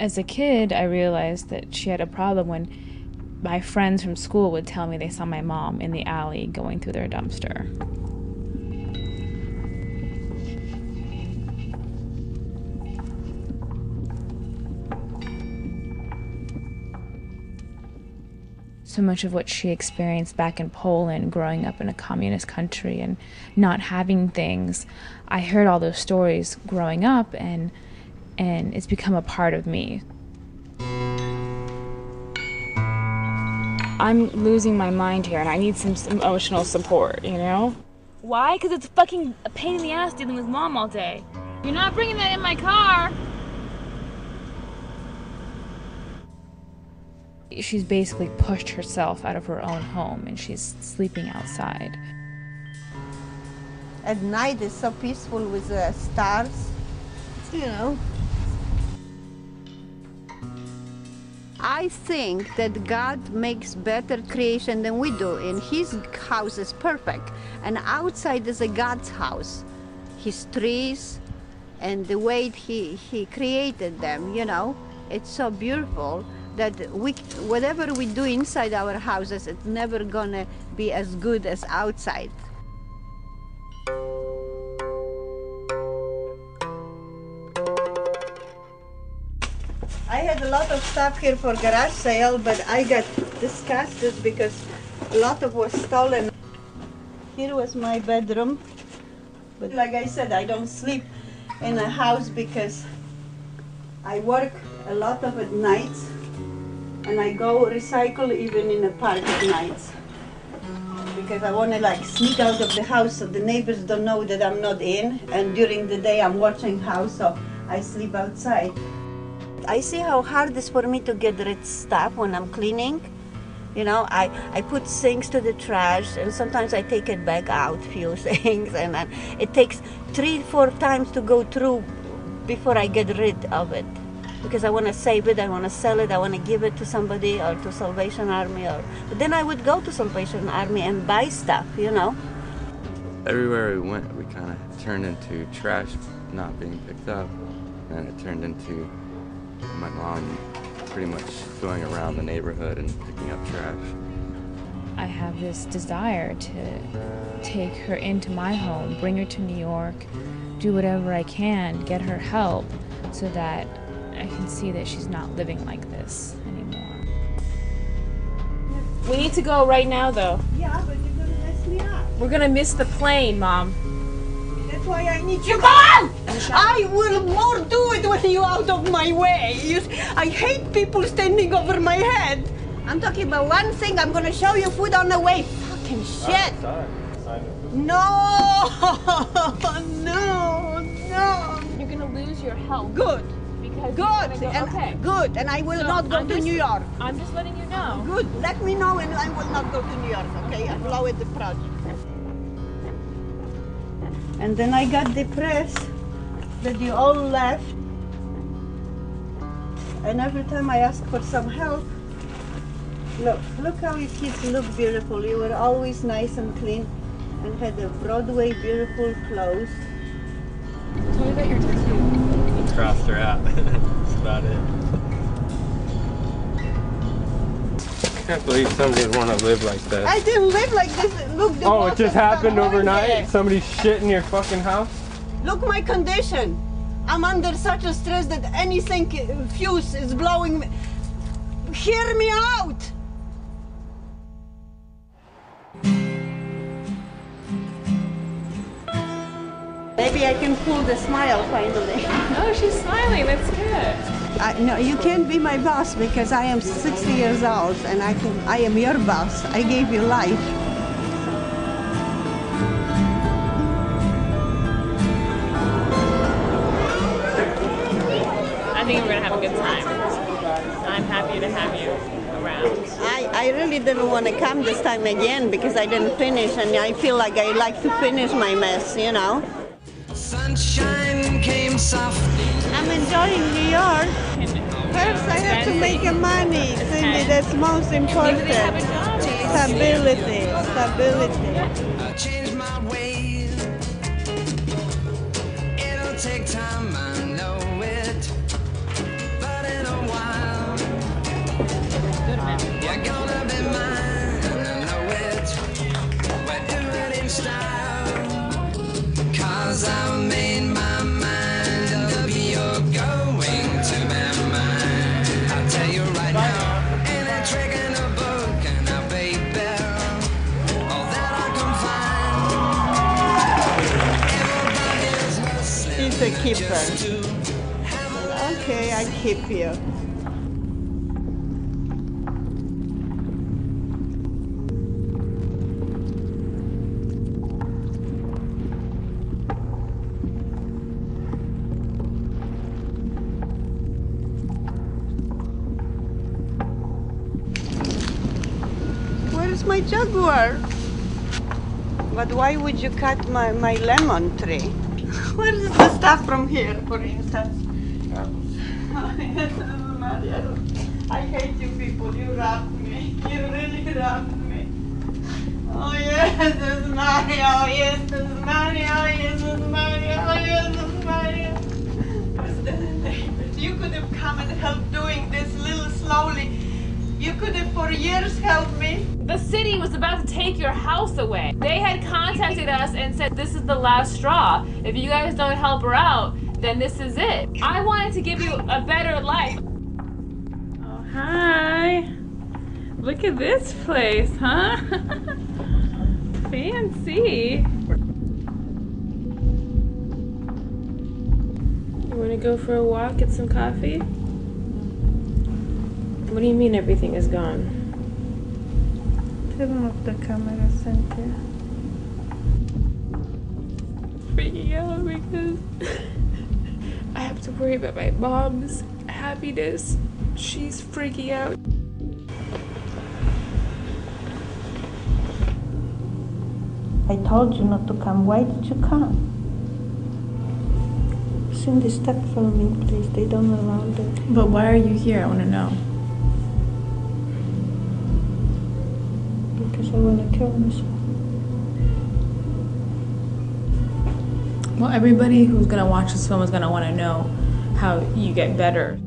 As a kid, I realized that she had a problem when my friends from school would tell me they saw my mom in the alley going through their dumpster. so much of what she experienced back in Poland, growing up in a communist country and not having things. I heard all those stories growing up, and and it's become a part of me. I'm losing my mind here, and I need some, some emotional support. You know? Why? Because it's fucking a pain in the ass dealing with mom all day. You're not bringing that in my car. she's basically pushed herself out of her own home and she's sleeping outside. At night it's so peaceful with the stars, you know. I think that God makes better creation than we do, and His house is perfect. And outside is a God's house, His trees, and the way He He created them. You know, it's so beautiful that we, whatever we do inside our houses, it's never gonna be as good as outside. I had a lot of stuff here for garage sale, but I got disgusted because a lot of was stolen. Here was my bedroom, but like I said, I don't sleep in a house because I work a lot of at nights and I go recycle even in the park at nights because I want to like sneak out of the house so the neighbors don't know that I'm not in and during the day I'm watching house so I sleep outside. I see how hard it is for me to get rid of stuff when I'm cleaning. You know, I, I put things to the trash and sometimes I take it back out, few things, and then it takes three, four times to go through before I get rid of it because I want to save it, I want to sell it, I want to give it to somebody or to Salvation Army or but then I would go to Salvation Army and buy stuff, you know. Everywhere we went, we kind of turned into trash not being picked up, and it turned into my mom pretty much going around the neighborhood and picking up trash. I have this desire to take her into my home, bring her to New York, do whatever I can, get her help so that I can see that she's not living like this anymore. We need to go right now, though. Yeah, but you're gonna mess me up. We're gonna miss the plane, Mom. That's why I need you. gone! I will more do it when you're out of my way. You, I hate people standing over my head. I'm talking about one thing. I'm gonna show you food on the way. Fucking ah, shit. No, no, no. You're gonna lose your health. Good. Because Good. Go, and, okay. Good. And I will So, not go I'm to just- New York. I'm just letting you know. Good. Let me know and I will not go to New York, okay? I blow it the project. And then I got depressed that you all left. And every time I ask for some help, look, look how you kids look beautiful. You were always nice and clean and had a Broadway beautiful clothes. Tell me about your tattoo. crossed her out. That's about it. Can't believe somebody would want to live like that. I didn't live like this. Look, the oh, it just happened overnight? holiday. Somebody shit in your fucking house? Look my condition. I'm under such a stress that anything fuse is blowing me. Hear me out. Maybe I can pull the smile finally. Oh, she's smiling. That's good. I, no, you can't be my boss because I am 60 years old and I can. I am your boss. I gave you life. I think we're gonna have a good time. I'm happy to have you around. I, I really didn't want to come this time again because I didn't finish and I feel like I like to finish my mess, you know. Sunshine came softly. I'm enjoying New York. First, I have to make money. Cindy, that's most important. Stability, stability. A keeper. Okay, I keep you. My jaguar? But why would you cut my, my lemon tree? Where is the stuff from here, for instance? I hate you people. You robbed me. You really robbed me. Oh yes, it's Mario. Oh, yes, it's Mario. Oh, yes, it's Mario. Oh, yes, it's Mario. You could have come and helped doing this little slowly. You could have for years helped me. The city was about to take your house away. They had contacted us and said, This is the last straw. If you guys don't help her out, then this is it. I wanted to give you a better life. Oh, hi. Look at this place, huh? Fancy. You want to go for a walk, get some coffee? What do you mean everything is gone? Turn off the camera center. freaking out because I have to worry about my mom's happiness. She's freaking out. I told you not to come. Why did you come? Cindy, stop me, please. They don't allow that. But why are you here? I want to know. Because I want to kill myself. Well, everybody who's gonna watch this film is gonna want to know how you get better.